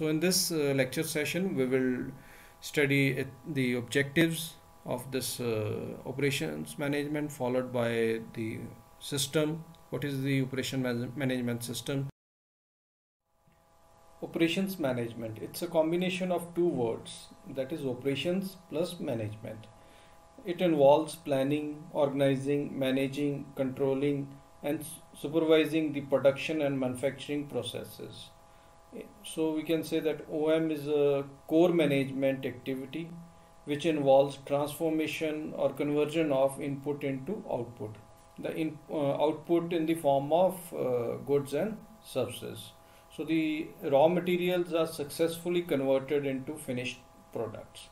so in this uh, lecture session we will study it, the objectives of this uh, operations management followed by the system. What is the operation management system? Operations management. It's a combination of two words. That is operations plus management. It involves planning organizing managing controlling and supervising the production and manufacturing processes so we can say that OM is a core management activity which involves transformation or conversion of input into output. The in, uh, output in the form of uh, goods and services. So the raw materials are successfully converted into finished products.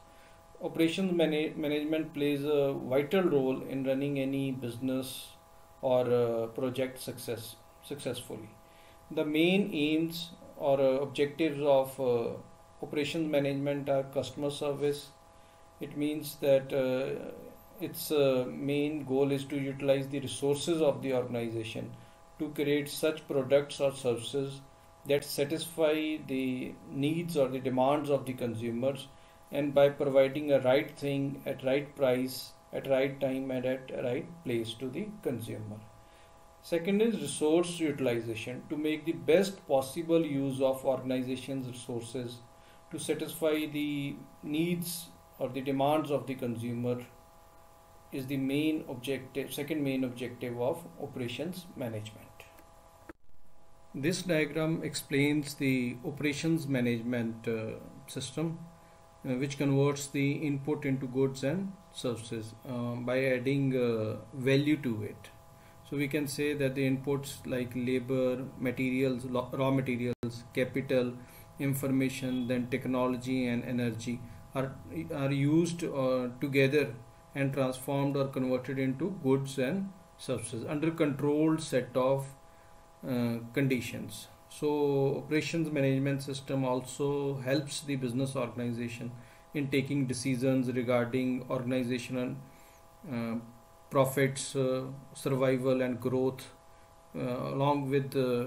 Operations mana management plays a vital role in running any business or uh, project success successfully. The main aims or uh, objectives of uh, operations management are customer service. It means that uh, its main goal is to utilize the resources of the organization to create such products or services that satisfy the needs or the demands of the consumers and by providing a right thing at right price at right time and at right place to the consumer Second is resource utilization to make the best possible use of organization's resources to satisfy the needs or the demands of the consumer is the main objective second main objective of operations management. This diagram explains the operations management uh, system uh, which converts the input into goods and services uh, by adding uh, value to it so we can say that the inputs like labor, materials, raw materials, capital, information, then technology and energy are, are used uh, together and transformed or converted into goods and services under controlled set of uh, conditions. So operations management system also helps the business organization in taking decisions regarding organizational uh, profits, uh, survival and growth uh, along with uh,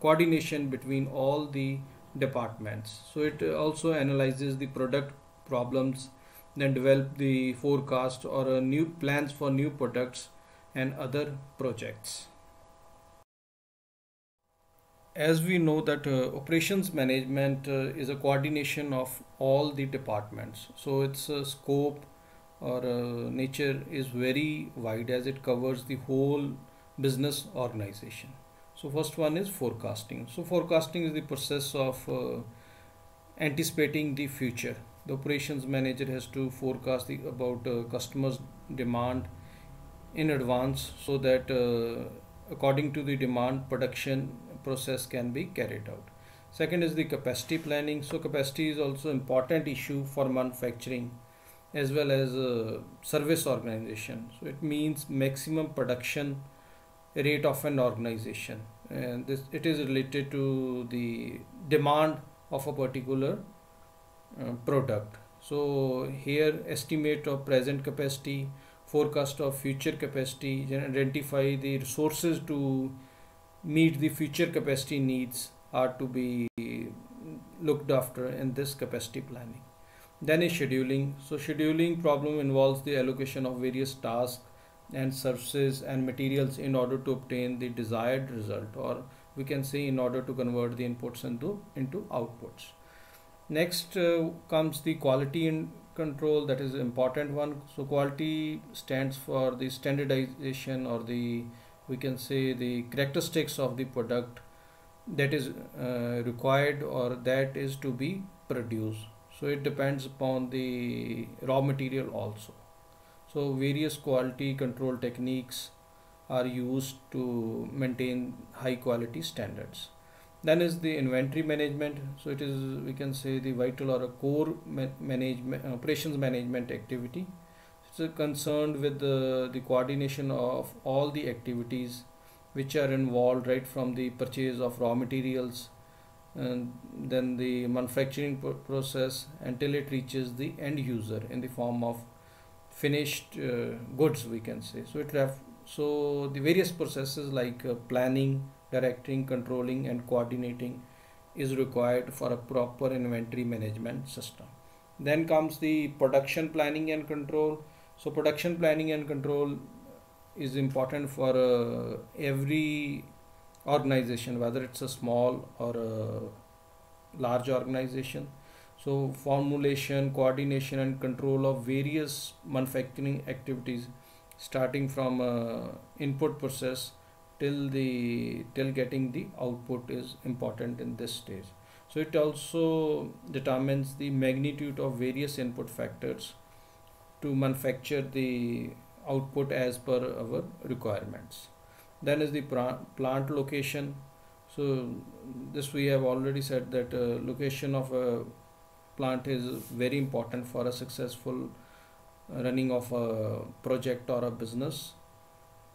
coordination between all the departments. So it also analyzes the product problems then develop the forecast or new plans for new products and other projects as we know that uh, operations management uh, is a coordination of all the departments so its a scope or uh, nature is very wide as it covers the whole business organization. So first one is forecasting. So forecasting is the process of uh, anticipating the future. The operations manager has to forecast the, about uh, customers demand in advance so that uh, according to the demand production process can be carried out. Second is the capacity planning. So capacity is also important issue for manufacturing as well as a service organization. So it means maximum production rate of an organization and this it is related to the demand of a particular uh, product. So here estimate of present capacity, forecast of future capacity, identify the resources to meet the future capacity needs are to be looked after in this capacity planning. Then is scheduling. So scheduling problem involves the allocation of various tasks and services and materials in order to obtain the desired result or we can say in order to convert the inputs into, into outputs. Next uh, comes the quality and control that is important one. So quality stands for the standardization or the we can say the characteristics of the product that is uh, required or that is to be produced so it depends upon the raw material also. So various quality control techniques are used to maintain high quality standards. Then is the inventory management. So it is we can say the vital or a core management operations management activity. It's concerned with the, the coordination of all the activities which are involved right from the purchase of raw materials and then the manufacturing process until it reaches the end user in the form of finished uh, goods we can say. So it have so the various processes like uh, planning directing controlling and coordinating is required for a proper inventory management system. Then comes the production planning and control. So production planning and control is important for uh, every organization whether it's a small or a large organization. So formulation coordination and control of various manufacturing activities starting from uh, input process till the till getting the output is important in this stage. So it also determines the magnitude of various input factors to manufacture the output as per our requirements then is the plant location. So this we have already said that uh, location of a plant is very important for a successful running of a project or a business.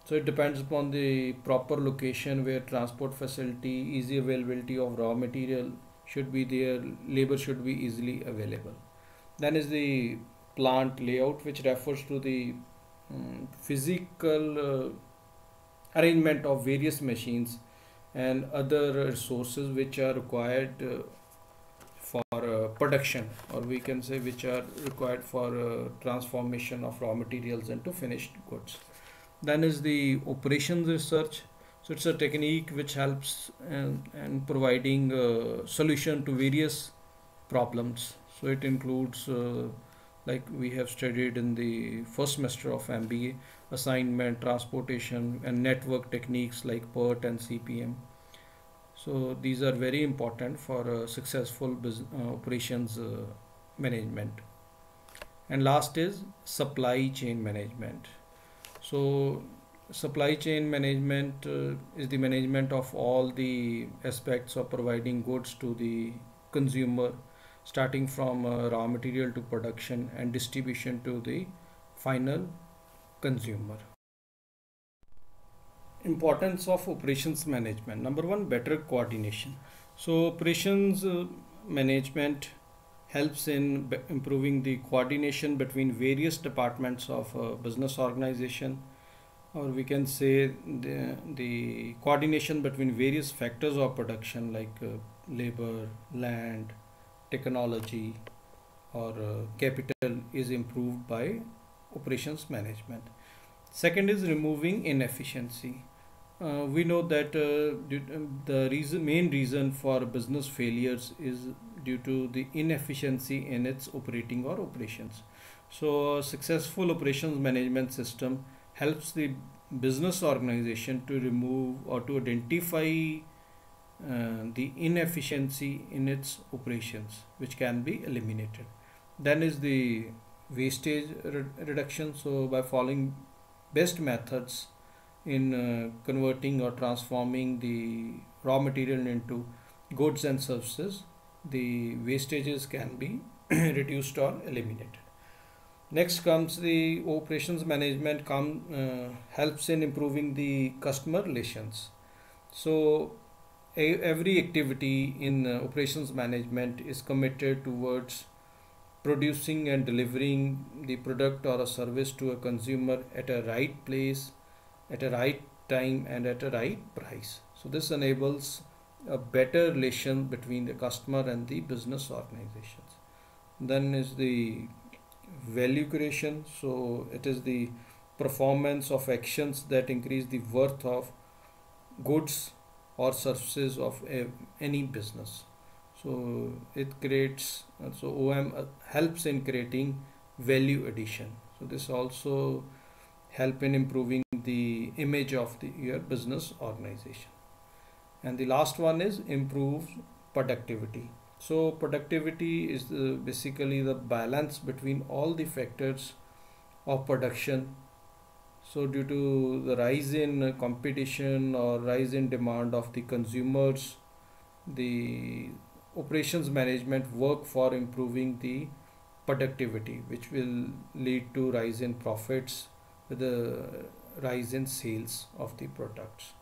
So it depends upon the proper location where transport facility easy availability of raw material should be there labor should be easily available. Then is the plant layout which refers to the um, physical uh, arrangement of various machines and other resources which are required uh, for uh, production or we can say which are required for uh, transformation of raw materials into finished goods. Then is the operations research. So it's a technique which helps in, in providing a solution to various problems. So it includes uh, like we have studied in the first semester of MBA assignment transportation and network techniques like PERT and CPM so these are very important for uh, successful business, uh, operations uh, management. And last is supply chain management. So supply chain management uh, is the management of all the aspects of providing goods to the consumer starting from uh, raw material to production and distribution to the final consumer. Importance of operations management. Number one better coordination. So operations uh, management helps in improving the coordination between various departments of a business organization or we can say the, the coordination between various factors of production like uh, labor land technology or uh, capital is improved by operations management second is removing inefficiency uh, we know that uh, um, the reason, main reason for business failures is due to the inefficiency in its operating or operations. So, successful operations management system helps the business organization to remove or to identify uh, the inefficiency in its operations, which can be eliminated. Then is the wastage re reduction. So, by following best methods in uh, converting or transforming the raw material into goods and services the wastages can be reduced or eliminated next comes the operations management come uh, helps in improving the customer relations so a, every activity in uh, operations management is committed towards producing and delivering the product or a service to a consumer at a right place at a right time and at a right price. So this enables a better relation between the customer and the business organizations. Then is the value creation. So it is the performance of actions that increase the worth of goods or services of a, any business. So it creates, so OM uh, helps in creating value addition. So this also help in improving the image of the, your business organization. And the last one is improve productivity. So productivity is the, basically the balance between all the factors of production. So due to the rise in competition or rise in demand of the consumers, the operations management work for improving the productivity which will lead to rise in profits with the rise in sales of the products